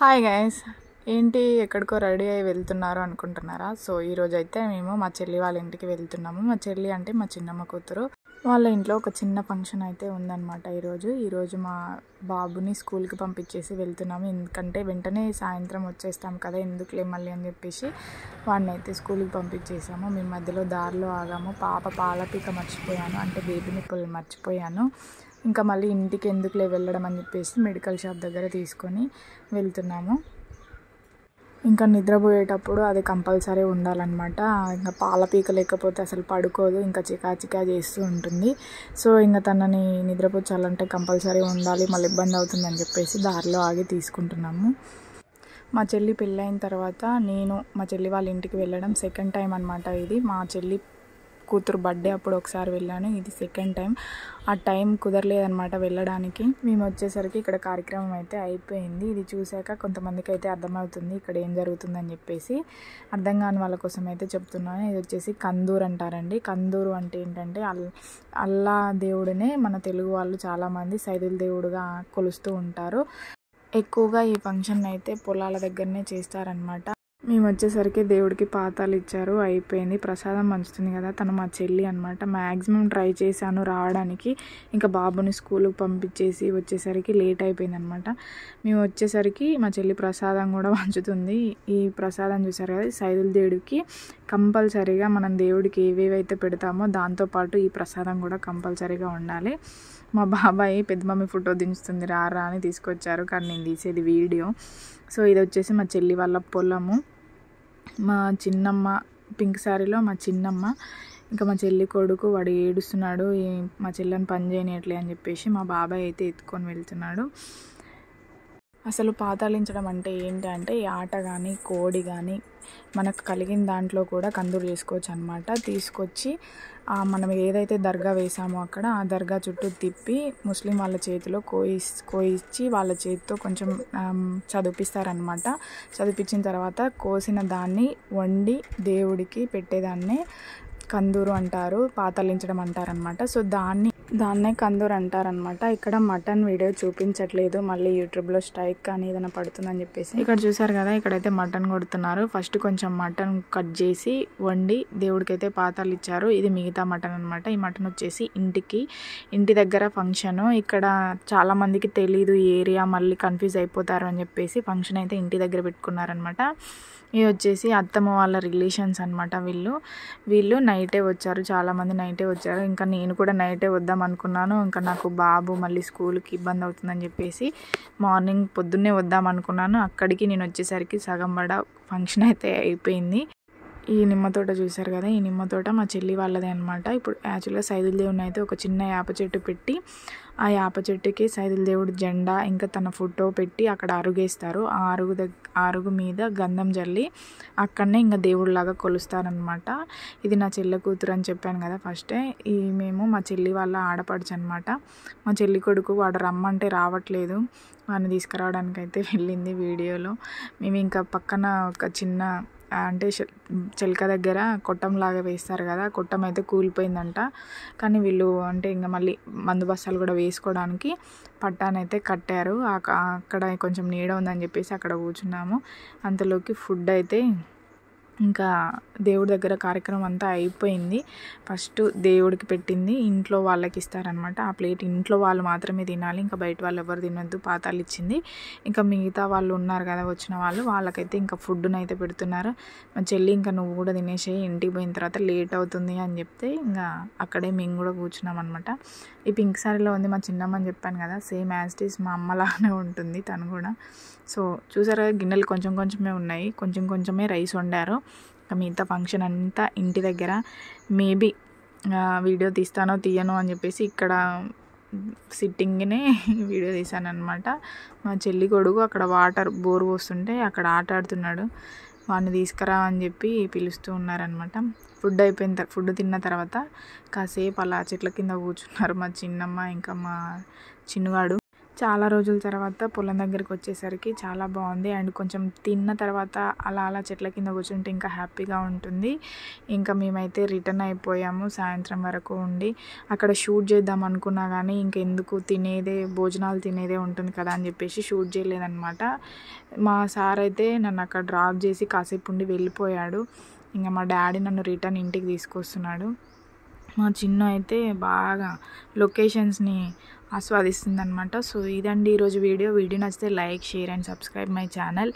Hi guys ఏంటి ఎక్కడికో ready అయ్యి వెళ్తున్నారు అనుకుంటున్నారా? సో ఈరోజు అయితే మేము మా చెల్లి వాళ్ళ ఇంటికి వెళ్తున్నాము. మా చెల్లి అంటే మా చిన్నమ్మ కూతురు. వాళ్ళ ఇంట్లో ఒక చిన్న ఫంక్షన్ అయితే ఉందన్నమాట ఈరోజు. ఈరోజు మా బాబుని స్కూల్కి పంపించేసి వెళ్తున్నాము. ఎందుకంటే వెంటనే సాయంత్రం వచ్చేస్తాం కదా ఎందుకులే మళ్ళీ అని చెప్పేసి వాడిని అయితే స్కూల్కి పంపించేసాము. మేము మధ్యలో దారిలో ఆగాము. పాప పాలపీక మర్చిపోయాను. అంటే బేబీ నిప్పులు మర్చిపోయాను. ఇంకా మళ్ళీ ఇంటికి ఎందుకులే వెళ్ళడం అని చెప్పేసి మెడికల్ షాప్ దగ్గర తీసుకొని వెళ్తున్నాము. ఇంకా నిద్రపోయేటప్పుడు అది కంపల్సరీ ఉండాలన్నమాట. ఇంకా పాల పీక లేకపోతే అసలు పడుకోదు ఇంకా చికా చికా చేస్తూ ఉంటుంది. సో ఇంకా తనని నిద్రపోచాలంటే కంపల్సరీ ఉండాలి మళ్ళీ ఇబ్బంది అవుతుందని చెప్పేసి దారిలో ఆగి తీసుకుంటున్నాము. మా చెల్లి పెళ్ళైన తర్వాత నేను మా చెల్లి వాళ్ళ ఇంటికి వెళ్ళడం సెకండ్ టైం అనమాట ఇది. మా చెల్లి కూతురు బర్త్డే అప్పుడు ఒకసారి వెళ్ళాను. ఇది సెకండ్ టైం ఆ టైం కుదరలేదనమాట వెళ్ళడానికి. మేము వచ్చేసరికి ఇక్కడ కార్యక్రమం అయితే అయిపోయింది. ఇది చూశాక కొంతమందికి అయితే అర్థమవుతుంది ఇక్కడ ఏం జరుగుతుందని చెప్పేసి. అర్థం కాని వాళ్ళ కోసం అయితే చెప్తున్నాను. ఇది వచ్చేసి కందూరు అంటారండి. కందూరు అంటే ఏంటంటే అల్ అల్లా దేవుడినే మన తెలుగు వాళ్ళు చాలామంది సైదుల దేవుడుగా కొలుస్తూ ఉంటారు. ఎక్కువగా ఈ ఫంక్షన్ అయితే పొలాల దగ్గరనే చేస్తారనమాట మేము వచ్చేసరికి దేవుడికి పాతాలు ఇచ్చారు అయిపోయింది. ప్రసాదం పంచుతుంది కదా. తను మా చెల్లి అనమాట మ్యాక్సిమం ట్రై చేశాను రావడానికి. ఇంకా బాబుని స్కూల్కి పంపించేసి వచ్చేసరికి లేట్ అయిపోయింది అనమాట మేము వచ్చేసరికి మా చెల్లి ప్రసాదం కూడా పంచుతుంది. ఈ ప్రసాదం చూసారు కదా సైదుల దేవుడికి కంపల్సరీగా మనం దేవుడికి ఏవేవైతే పెడతామో దాంతోపాటు ఈ ప్రసాదం కూడా కంపల్సరీగా ఉండాలి. మా బాబాయ్ పెద్ద మమ్మీ ఫోటో దించుతుంది. రా రా అని తీసుకొచ్చారు. కానీ నేను తీసేది వీడియో. సో ఇది వచ్చేసి మా చెల్లి వాళ్ళ పొలము. మా చిన్నమ్మ పింక్ శారీలో మా చిన్నమ్మ ఇంకా మా చెల్లి కొడుకు వాడు ఏడుస్తున్నాడు మా చెల్లని పని చేయనట్లే అని చెప్పేసి మా బాబాయ్ అయితే ఎత్తుకొని వెళ్తున్నాడు. అసలు పాతాళించడం అంటే ఏంటంటే ఈ ఆట కానీ కోడి కానీ మనకు కలిగిన దాంట్లో కూడా కందూరు చేసుకోవచ్చు అనమాట తీసుకొచ్చి మనం ఏదైతే దర్గా వేసామో అక్కడ ఆ దర్గా చుట్టూ తిప్పి ముస్లిం వాళ్ళ చేతిలో కోయి కోయిచ్చి వాళ్ళ చేతితో కొంచెం చదివిపిస్తారనమాట చదివిపించిన తర్వాత కోసిన దాన్ని వండి దేవుడికి పెట్టేదాన్నే కందూరు అంటారు పాతలించడం అంటారనమాట సో దాన్ని దాన్నే కందూరు అంటారనమాట ఇక్కడ మటన్ వీడియో చూపించట్లేదు. మళ్ళీ యూట్యూబ్లో స్ట్రైక్ కానీ ఏదైనా పడుతుందని చెప్పేసి. ఇక్కడ చూసారు కదా ఇక్కడైతే మటన్ కొడుతున్నారు. ఫస్ట్ కొంచెం మటన్ కట్ చేసి వండి దేవుడికైతే పాతాలు ఇచ్చారు. ఇది మిగతా మటన్ అనమాట ఈ మటన్ వచ్చేసి ఇంటికి ఇంటి దగ్గర ఫంక్షను. ఇక్కడ చాలామందికి తెలీదు ఏరియా మళ్ళీ కన్ఫ్యూజ్ అయిపోతారు అని చెప్పేసి ఫంక్షన్ అయితే ఇంటి దగ్గర పెట్టుకున్నారనమాట ఇది వచ్చేసి అత్తమ్మ వాళ్ళ రిలేషన్స్ అనమాట వీళ్ళు. వీళ్ళు నైటే వచ్చారు. చాలామంది నైటే వచ్చారు. ఇంకా నేను కూడా నైటే వద్దాం అనుకున్నాను. ఇంకా నాకు బాబు మళ్ళీ స్కూల్కి ఇబ్బంది అవుతుందని చెప్పేసి మార్నింగ్ పొద్దున్నే వద్దాం అనుకున్నాను. అక్కడికి నేను వచ్చేసరికి సగం వడ ఫంక్షన్ అయితే అయిపోయింది. ఈ నిమ్మ తోట చూశారు కదా ఈ నిమ్మ తోట మా చెల్లి వాళ్ళదే అనమాట ఇప్పుడు యాక్చువల్గా సైదుల దేవుడిని అయితే ఒక చిన్న యాప చెట్టు పెట్టి ఆ యాప చెట్టుకి సైదుల దేవుడి జెండా ఇంకా తన ఫోటో పెట్టి అక్కడ అరుగేస్తారు. ఆ అరుగు దగ్గ అరుగు మీద గంధం జల్లి అక్కడనే ఇంకా దేవుడిలాగా కొలుస్తారనమాట ఇది నా చెల్లె కూతురు అని చెప్పాను కదా ఫస్టే. ఈ మేము మా చెల్లి వాళ్ళ ఆడపడుచు అనమాట మా చెల్లి కొడుకు వాడు రమ్మంటే రావట్లేదు. వాడిని తీసుకురావడానికి అయితే వెళ్ళింది వీడియోలో. మేము ఇంకా పక్కన ఒక చిన్న అంటే చెలక దగ్గర కొట్టంలాగా వేస్తారు కదా కొట్టం అయితే కూలిపోయిందంట. కానీ వీళ్ళు అంటే ఇంకా మళ్ళీ మందు బస్తాలు కూడా వేసుకోవడానికి పట్టానైతే కట్టారు. అక్కడ కొంచెం నీడ ఉందని చెప్పేసి అక్కడ కూర్చున్నాము. అంతలోకి ఫుడ్ అయితే ఇంకా దేవుడి దగ్గర కార్యక్రమం అంతా అయిపోయింది. ఫస్ట్ దేవుడికి పెట్టింది. ఇంట్లో వాళ్ళకి ఇస్తారనమాట ఆ ప్లేట్ ఇంట్లో వాళ్ళు మాత్రమే తినాలి. ఇంకా బయట వాళ్ళు ఎవరు తినొద్దు. పాతాలు ఇచ్చింది. ఇంకా మిగతా వాళ్ళు ఉన్నారు కదా వచ్చిన వాళ్ళు. వాళ్ళకైతే ఇంకా ఫుడ్ను అయితే పెడుతున్నారు. మా చెల్లి ఇంకా నువ్వు కూడా తినేసేయి. ఇంటికి పోయిన తర్వాత లేట్ అవుతుంది అని చెప్తే ఇంకా అక్కడే మేము కూడా కూర్చున్నాం అనమాట ఈ పింక్ సారీలో ఉంది మా చిన్నమ్మ అని చెప్పాను కదా. సేమ్ యాజ్ ఇట్ ఈస్ మా అమ్మలానే ఉంటుంది. తను కూడా. సో చూసారా గిన్నెలు కొంచెం కొంచెమే ఉన్నాయి. కొంచెం కొంచెమే రైస్ వండారు. ఇంకా మిగతా ఫంక్షన్ అంతా ఇంటి దగ్గర. మేబీ వీడియో తీస్తానో తీయను అని చెప్పేసి ఇక్కడ సిట్టింగ్నే వీడియో తీశాను అనమాట మా చెల్లి కొడుకు అక్కడ వాటర్ బోర్ పోస్తుంటే అక్కడ ఆట ఆడుతున్నాడు. వాడిని తీసుకురా అని చెప్పి పిలుస్తూ ఉన్నారనమాట ఫుడ్ అయిపోయిన తర్వాత ఫుడ్ తిన్న తర్వాత కాసేపు అలా చెట్ల కింద కూర్చున్నారు మా చిన్నమ్మ ఇంకా మా చిన్నవాడు. చాలా రోజుల తర్వాత పొలం దగ్గరికి వచ్చేసరికి చాలా బాగుంది. అండ్ కొంచెం తిన్న తర్వాత అలా అలా చెట్ల కింద కూర్చుంటే ఇంకా హ్యాపీగా ఉంటుంది. ఇంకా మేమైతే రిటర్న్ అయిపోయాము సాయంత్రం వరకు ఉండి. అక్కడ షూట్ చేద్దాం అనుకున్నా కానీ ఇంకెందుకు తినేదే భోజనాలు తినేదే ఉంటుంది కదా అని చెప్పేసి షూట్ చేయలేదనమాట మా సార్ అయితే నన్ను అక్కడ డ్రాప్ చేసి కాసేపు ఉండి వెళ్ళిపోయాడు. ఇంకా మా డాడీ నన్ను రిటర్న్ ఇంటికి తీసుకొస్తున్నాడు. మా చిన్న అయితే బాగా లొకేషన్స్ని ఆస్వాదిస్తుంది అనమాట సో ఇదండి ఈరోజు వీడియో. వీడియో నచ్చితే like share and subscribe my channel.